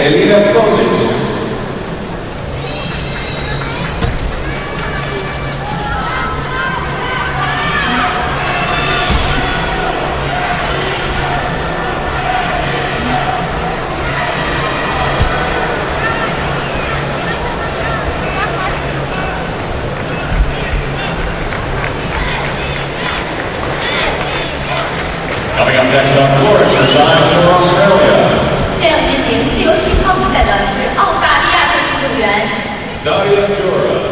El ir Julia Jura.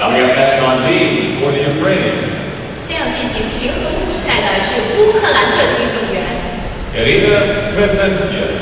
Now we have next B for the Ukrainian. Irina Krivnitskaya.